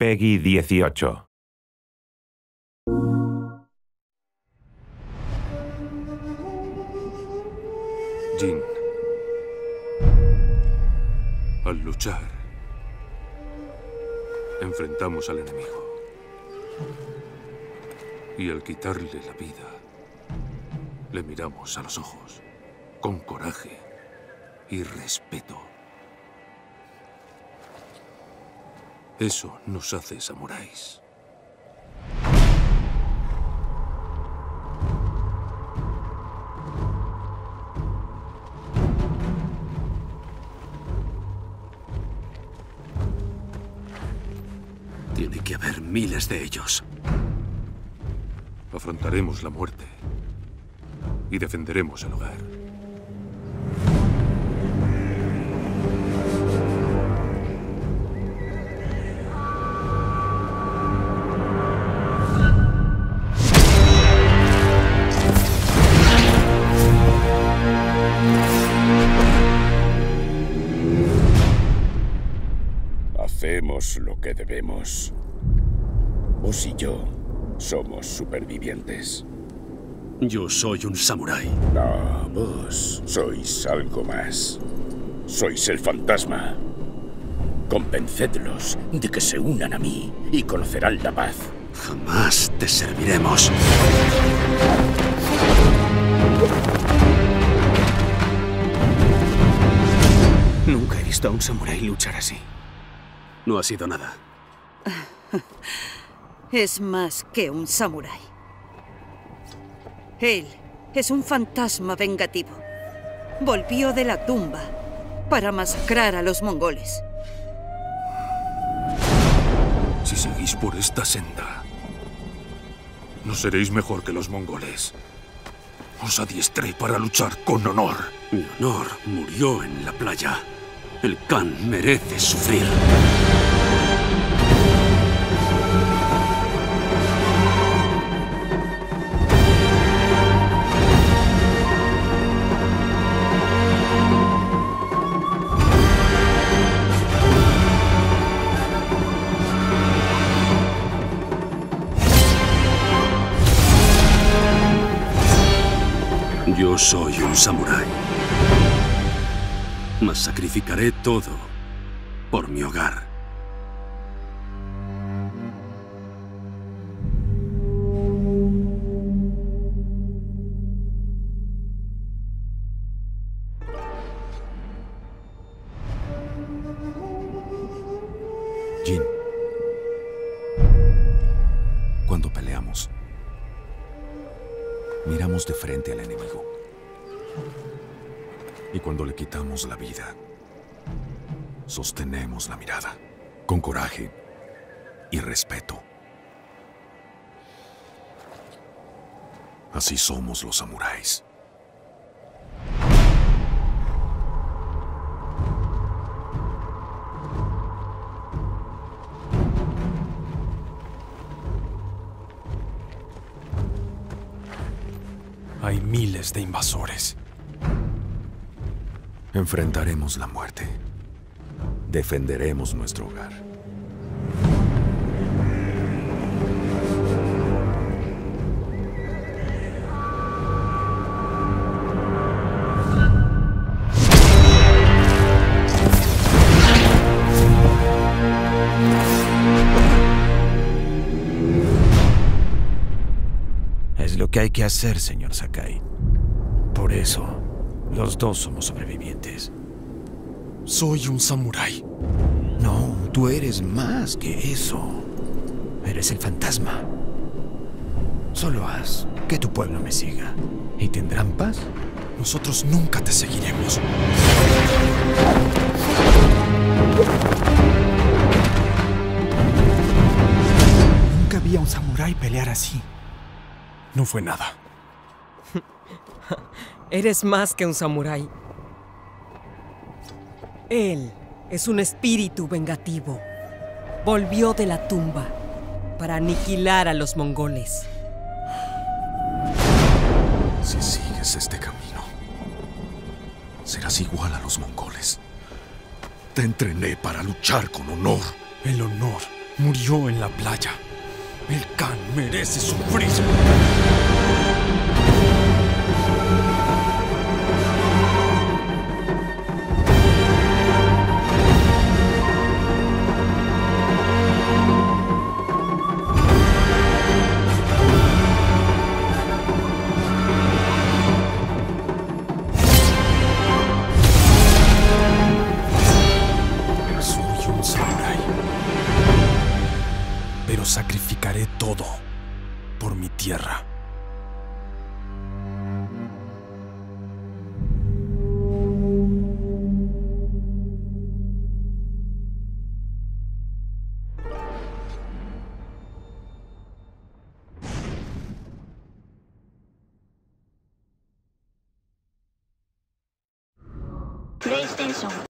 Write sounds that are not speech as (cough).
Peggy 18. Jin. Al luchar, enfrentamos al enemigo. Y al quitarle la vida, le miramos a los ojos, con coraje y respeto. Eso nos hace samuráis. Tiene que haber miles de ellos. Afrontaremos la muerte y defenderemos el hogar. Lo que debemos. Vos y yo somos supervivientes. Yo soy un samurái. No, vos sois algo más. Sois el fantasma. Convencedlos de que se unan a mí y conocerán la paz. Jamás te serviremos. Nunca he visto a un samurái luchar así. No ha sido nada. (laughs) Es más que un samurái. Él es un fantasma vengativo. Volvió de la tumba para masacrar a los mongoles. Si seguís por esta senda, no seréis mejor que los mongoles. Os adiestré para luchar con honor. Mi honor murió en la playa. El Khan merece sufrir. Soy un samurái. Mas sacrificaré todo por mi hogar. Jin. Cuando peleamos, miramos de frente al enemigo. Y cuando le quitamos la vida, sostenemos la mirada, con coraje y respeto. Así somos los samuráis. Hay miles de invasores. Enfrentaremos la muerte. Defenderemos nuestro hogar. Es lo que hay que hacer, señor Sakai. Por eso, los dos somos sobrevivientes. Soy un samurái. No, tú eres más que eso. Eres el fantasma. Solo haz que tu pueblo me siga. ¿Y tendrán paz? Nosotros nunca te seguiremos. Nunca vi a un samurái pelear así. No fue nada. (laughs) Eres más que un samurái. Él es un espíritu vengativo. Volvió de la tumba para aniquilar a los mongoles. Si sigues este camino, serás igual a los mongoles. Te entrené para luchar con honor. El honor Murió en la playa. El Khan merece sufrir. Sacrificaré todo por mi tierra. PlayStation